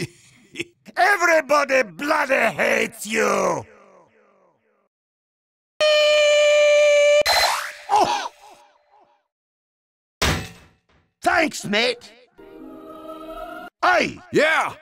Everybody bloody hates you! Oh! Thanks, mate! Hey, Yeah!